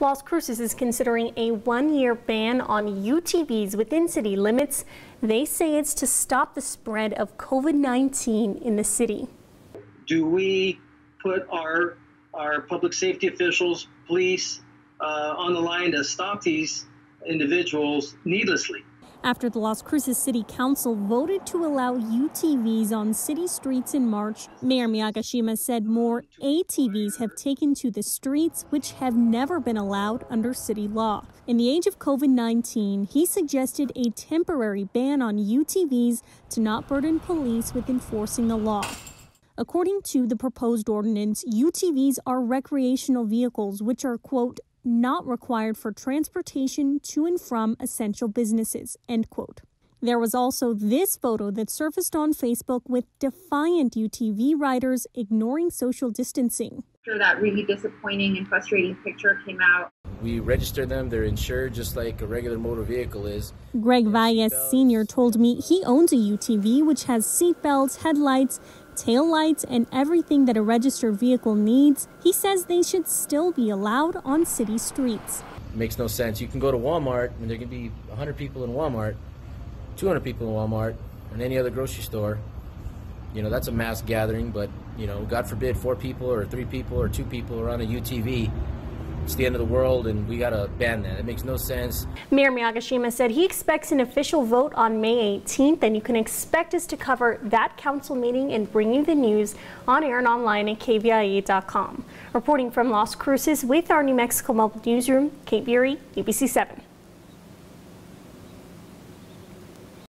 Las Cruces is considering a one-year ban on UTVs within city limits. They say it's to stop the spread of COVID-19 in the city. Do we put our our public safety officials, police, uh, on the line to stop these individuals needlessly? After the Las Cruces City Council voted to allow UTVs on city streets in March. Mayor Miyagishima said more ATVs have taken to the streets, which have never been allowed under city law. In the age of COVID 19, he suggested a temporary ban on UTVs to not burden police with enforcing the law. According to the proposed ordinance, UTVs are recreational vehicles which are, quote, not required for transportation to and from essential businesses, end quote. There was also this photo that surfaced on Facebook with defiant UTV riders ignoring social distancing. After that really disappointing and frustrating picture came out, we register them, they're insured just like a regular motor vehicle is. Greg Valles Sr. told me he owns a UTV which has seatbelts, headlights, tail lights, and everything that a registered vehicle needs, he says they should still be allowed on city streets. It makes no sense. You can go to Walmart and there can be 100 people in Walmart, 200 people in Walmart, and any other grocery store. You know, that's a mass gathering, but, you know, God forbid four people or three people or two people are on a UTV it's the end of the world and we got to ban that. It makes no sense. Mayor Miyagishima said he expects an official vote on May 18th and you can expect us to cover that council meeting and bring you the news on air and online at KVIA.com. Reporting from Las Cruces with our New Mexico Mobile Newsroom, Kate Bieri, ABC 7.